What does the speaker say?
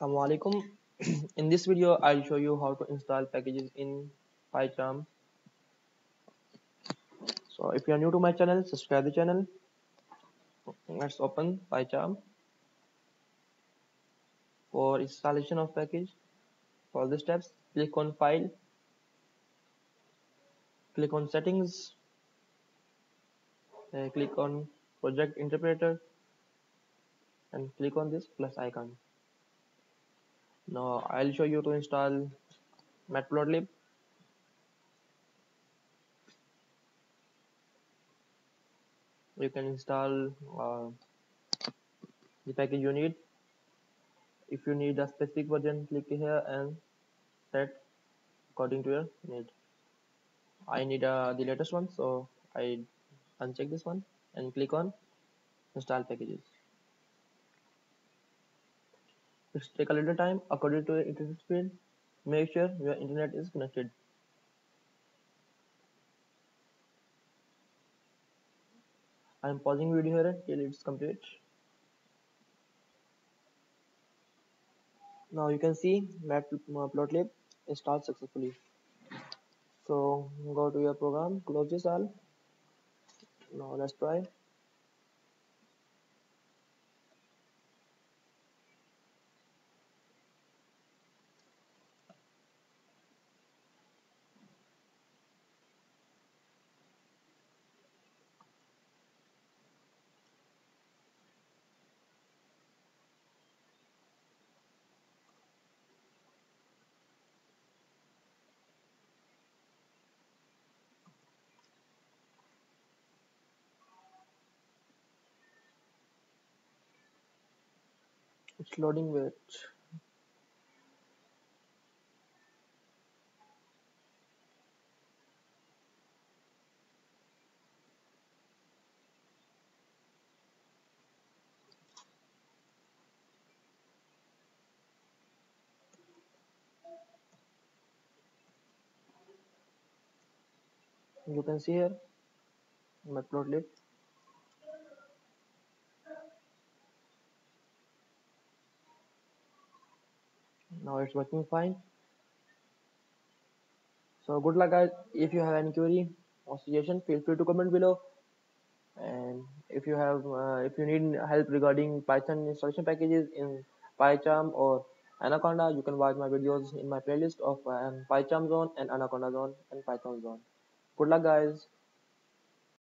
Assalamualaikum. In this video, I'll show you how to install packages in PyCharm. So if you are new to my channel, subscribe the channel. Let's open PyCharm. For installation of package, for the steps. Click on File. Click on Settings. Click on Project Interpreter and click on this plus icon now I'll show you to install matplotlib. You can install uh, the package you need. If you need a specific version click here and set according to your need. I need uh, the latest one so I uncheck this one and click on install packages it take a little time according to your internet speed. Make sure your internet is connected. I am pausing video here till it's complete. Now you can see matplotlib uh, installed successfully. So go to your program, close this all. Now let's try. It's loading wait you can see here my matplotlib now it's working fine. So good luck guys. If you have any query or suggestion feel free to comment below. And if you have uh, if you need help regarding python installation packages in pycharm or anaconda you can watch my videos in my playlist of um, pycharm zone and anaconda zone and python zone. Good luck guys